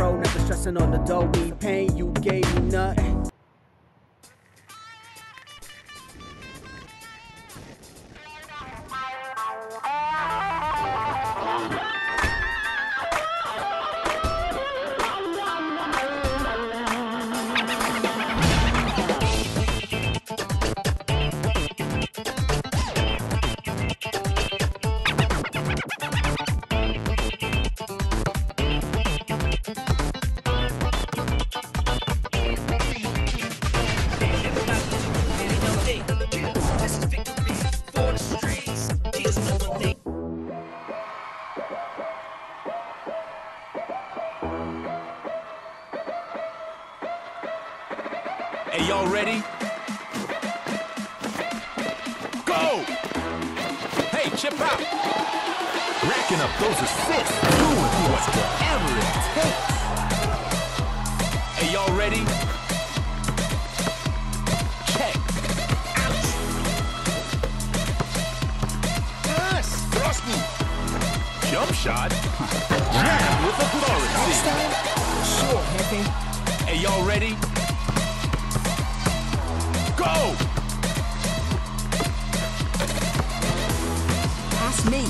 pro, never stressing on the dough. Need pain, you gave me nothing. Hey, y'all ready? Go! Hey, chip out! Racking up those assists, doing whatever it takes. Hey, y'all ready? Check. Yes, trust me. Jump shot. Jam with authority. Sure, Hefe. Hey, y'all ready? Go! Pass me.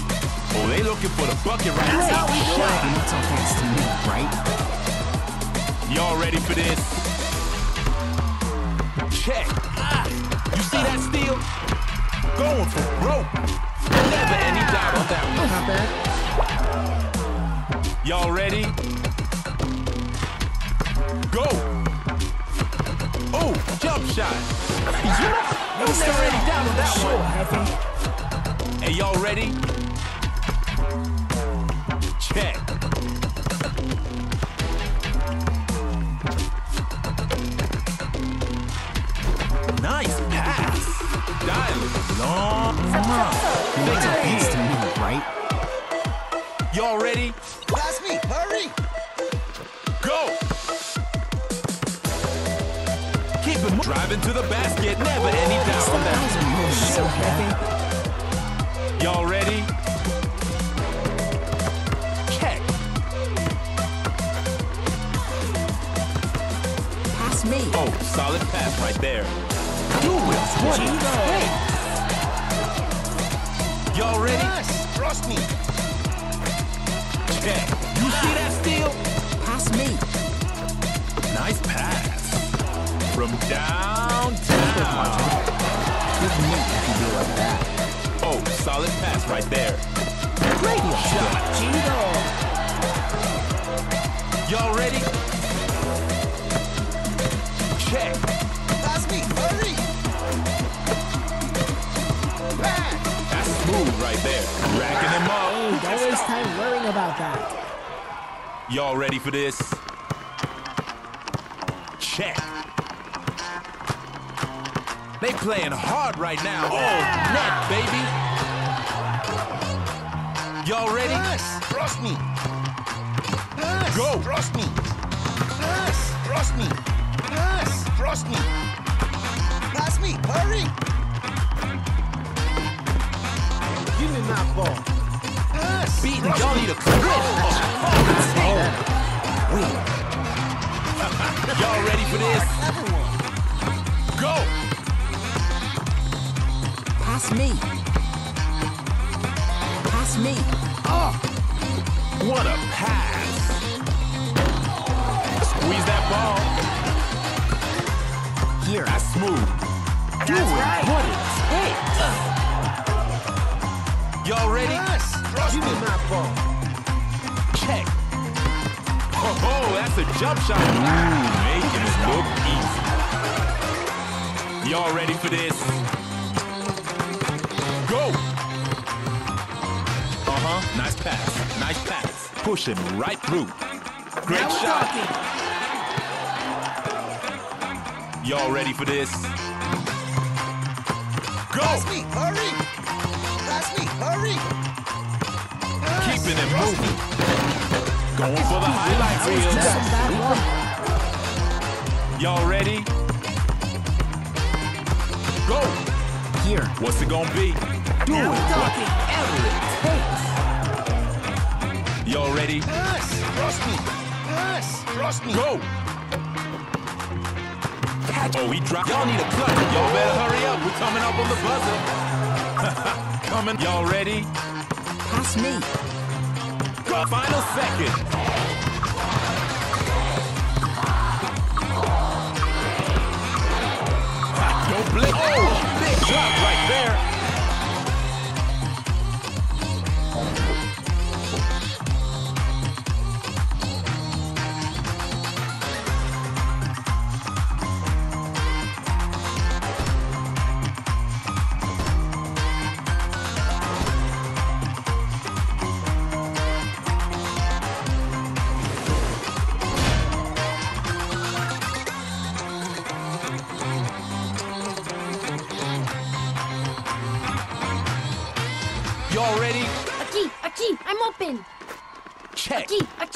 Oh, they looking for the bucket right That's how now. we do it. And that's all to me, right? Y'all ready for this? Check. Ah, you see that steal? Going for broke. Never any doubt on that one. Not bad. Y'all ready? Shot. Yeah. No never any doubt on that Sure, one. Hey, y'all ready? Check. Nice pass. Dial it long. Heavy. Y'all ready? Check. Pass me. Oh, solid pass right there. Do it. What it takes. Y'all ready? Yes, trust me. Check. You see that steal? Pass me. Nice pass. From downtown. Solid pass right there. Great shot. Chido. Y'all ready? Check. Pass me, hurry. Pass. That's smooth right there. Racking him up. Don't waste time worrying about that. Y'all ready for this? Check. They playing hard right now. Oh, net, baby. Y'all ready? Yes, trust me. Yes, Go. Trust me. Yes, trust me. Yes, trust me. Pass me, hurry. Give me my ball. Yes. Beating trust y'all need a grip. Y'all ready for this? Everyone. Go. Pass me. Me. Ah, what a pass. Squeeze that ball. Here, That's smooth. Do it. right. What it takes. Y'all ready? Yes, trust Give me. me my ball. Check. Oh, oh, that's a jump shot. Ooh, making it look easy. Y'all ready for this? Go. Nice pass. Nice pass. Pushing right through. Great Now shot. Y'all ready for this? Go. Pass me, hurry. Pass me, hurry. Yes, Keeping it moving. Going for the highlight That was just a reels. bad one. Y'all ready? Go. here. What's it gonna be? Do Now it. talking. Whatever it takes. Y'all ready? Yes, trust me. Yes. Trust me. Go. Catch. Oh, he dropped. Y'all need a cut. Y'all better hurry up. We're coming up on the buzzer. coming. Y'all ready? Pass me. Go. Final second.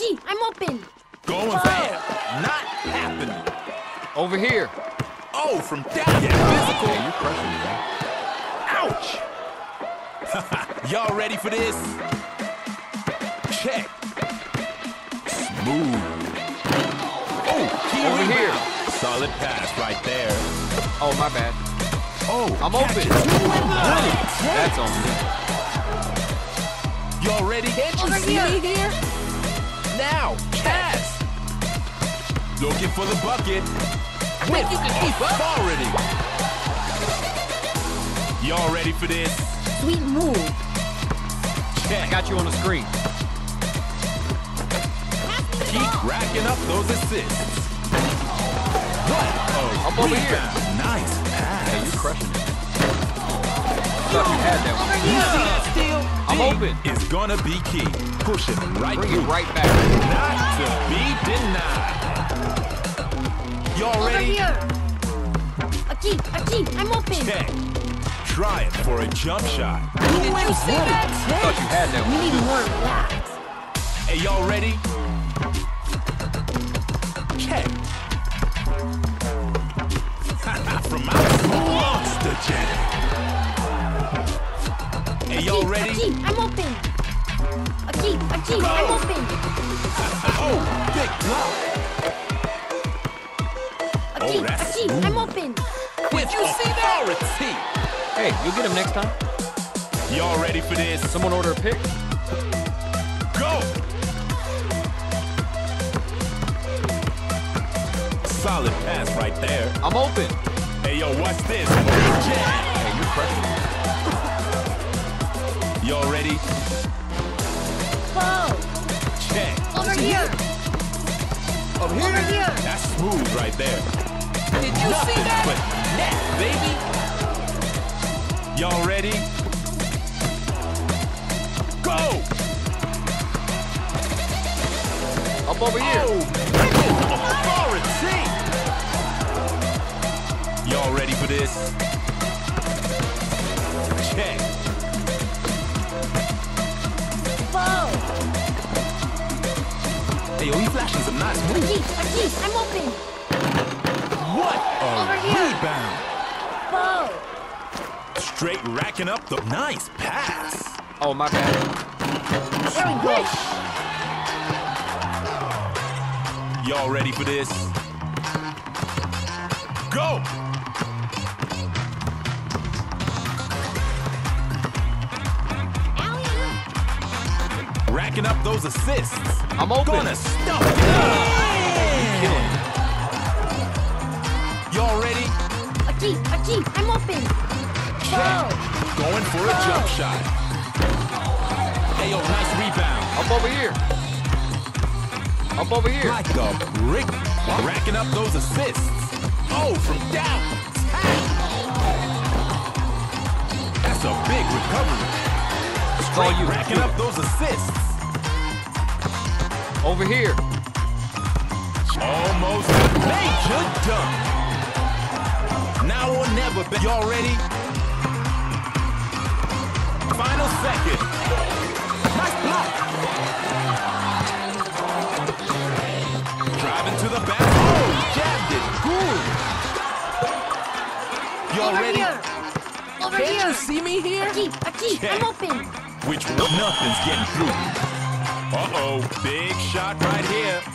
Aki, Aki, I'm open. Going bad. Not happening. Over here. Oh, from down. Get physical. Yeah, you crushing me, man. Ouch! Y'all ready for this? Check. Smooth. Oh, key Over rebound. here. Solid pass right there. Oh, my bad. Oh, I'm open. it. That's on me. Y'all ready? Can't Over here. here? Now, pass. Looking for the bucket. Whip. You can keep up already. Y'all ready for this? Sweet move. Check. Got you on the screen. Keep racking up those assists. Uh-oh, Up over here. rebound. Nice Yeah, pass. you crushing it. Thought you had that one. You see that steal? I'm open. Is gonna be key. Push it right Bring through. it right back. Not to be denied. Y'all Over ready? here. Aki, Aki, I'm open. Check. Try it for a jump shot. Did you see that? Thought you had that one. We one. need more of that. Hey, y'all ready? Check. From out monster jam. Aki, ready? Aki, I'm open. Aki, Aki, I'm open. Oh, big block. Aki, Oh, that's Aki, smooth. I'm open. Did you see that? Hey, you'll get him next time. Y'all ready for this? Someone order a pick. Go! Solid pass right there. I'm open. Hey, yo, what's this? Hey, you crushing it. Y'all ready? Whoa. Check. Over here. Over Over here. here. That's smooth right there. Did you see that? but net, baby. Y'all ready? Go! Up over here. Oh, goodness, authority! Y'all ready for this? Flashing some nice moves. Aki, Aki, I'm open. What a Over here. rebound! Whoa. Straight racking up the nice pass. Oh, my bad. Very good. Y'all ready for this? Go! Racking up those assists. I'm open. Gonna stuff it. Whoa. Going for a jump shot. Hey, yo, nice rebound. Up over here. Up over here. Like a brick. Racking up those assists. Oh, from down. That's a big recovery. It's you. Racking up those assists. Over here. Almost major dunk. Now or never. Y'all ready? Second. Nice block. Driving to the back. Oh, jabbed it. Good. Y'all Over ready? here. Over Can't here. you see me here? Aki, Aki, Check. I'm open. Which? Nothing's getting through. Uh-oh, big shot right here.